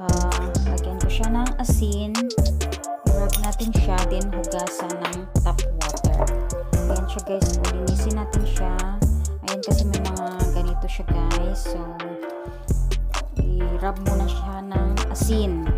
Uh, lagyan ko siya ng asin. I-rub natin siya. Then, hugasan ng tap water. Ayan siya guys. So, linisin natin siya. Ayan kasi may mga ganito siya guys. So, i-rub muna siya ng asin.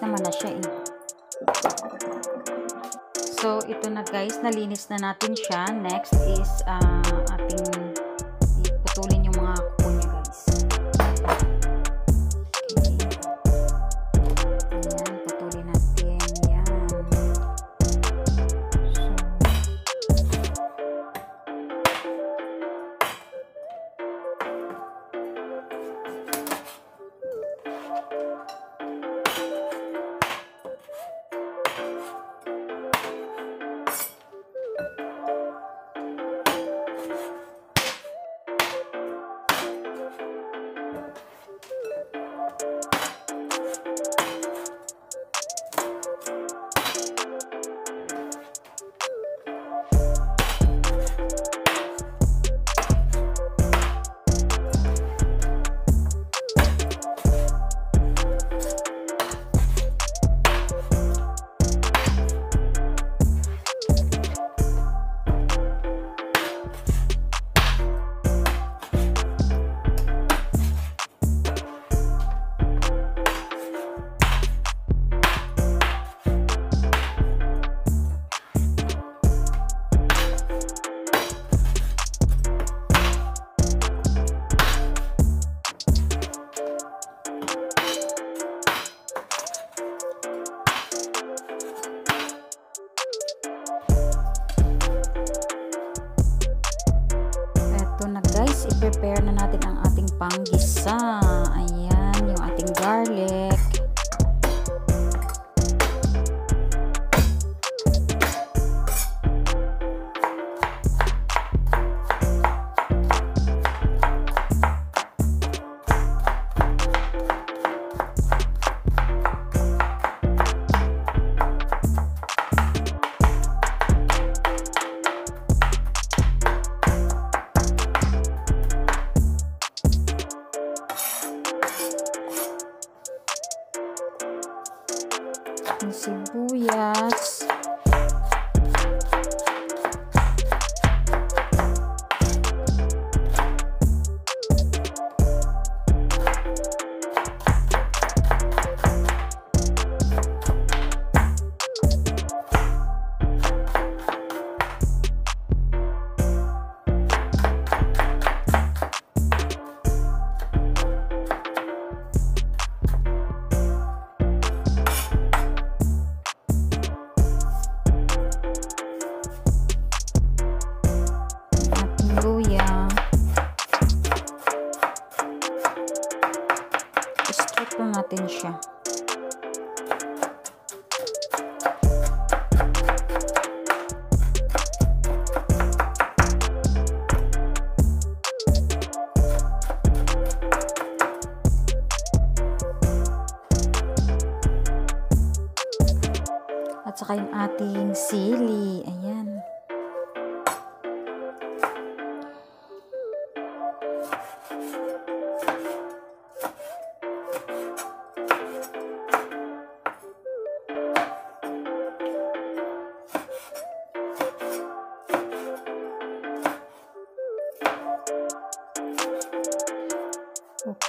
Naman na siya eh. So, ito na guys, nalinis na natin siya. Next is uh, ating panggisa. Ayan, yung ating garlic. Sakto natin siya.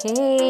Hey.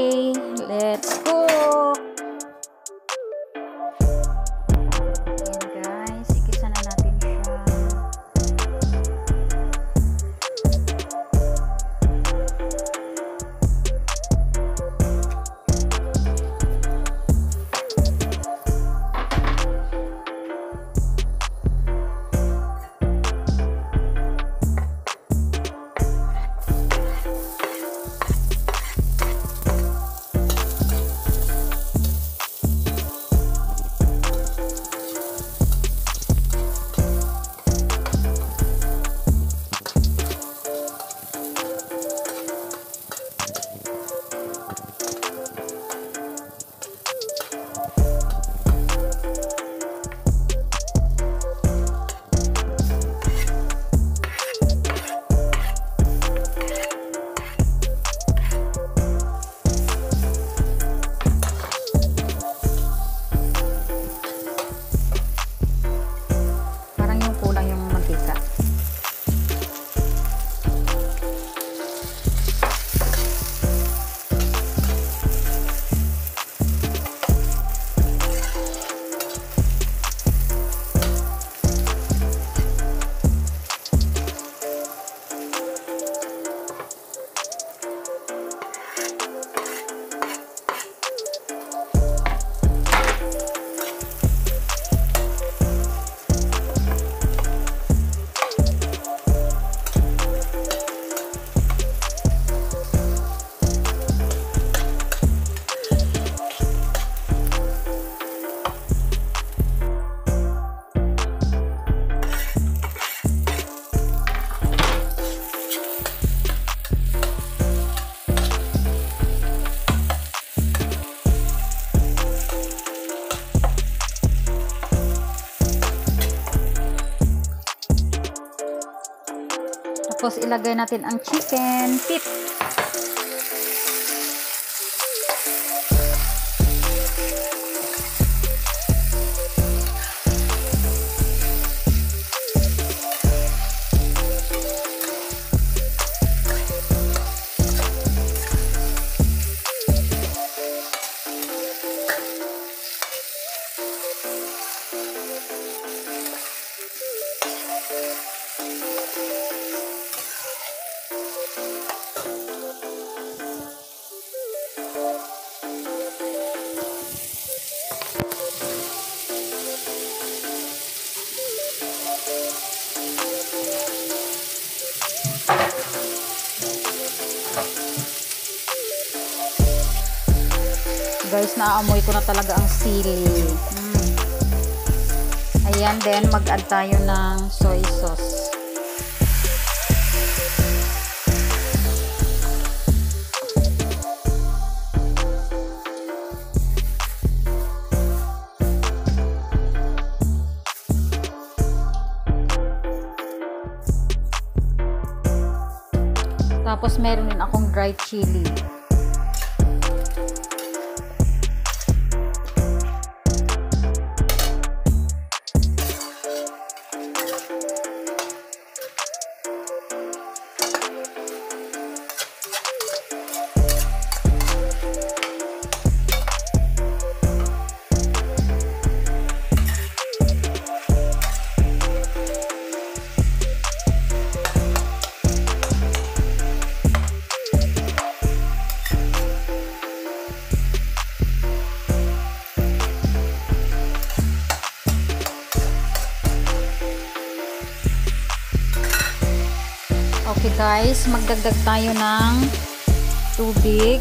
Tapos ilagay natin ang chicken feet. Guys, naaamoy ko na talaga ang sili. Mm. Ayan, then mag-add tayo ng soy sauce. Tapos meron din akong dried chili. Guys, magdagdag tayo ng tubig.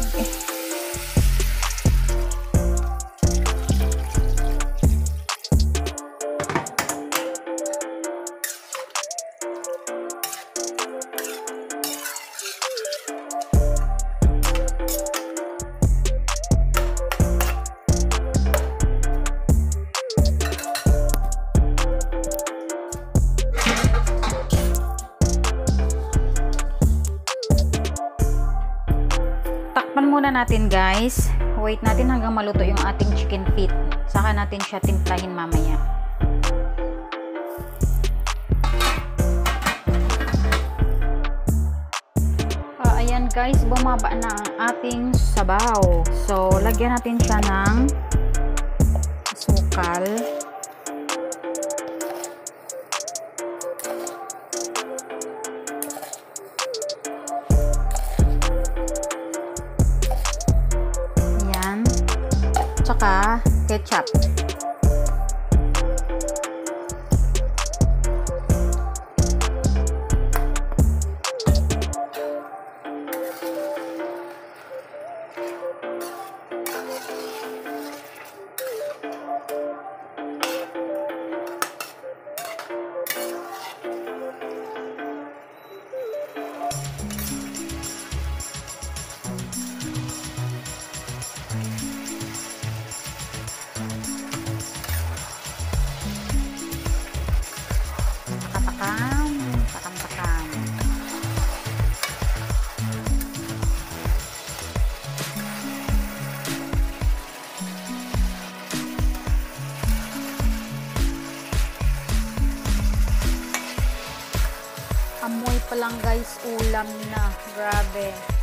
Muna natin guys. Wait natin hanggang maluto yung ating chicken feet. Saka natin siya timplahin mamaya. Ah, ayan guys, bumaba na ang ating sabaw. So, lagyan natin siya ng asukal. Ketchup. Lang guys, ulam na. Grabe.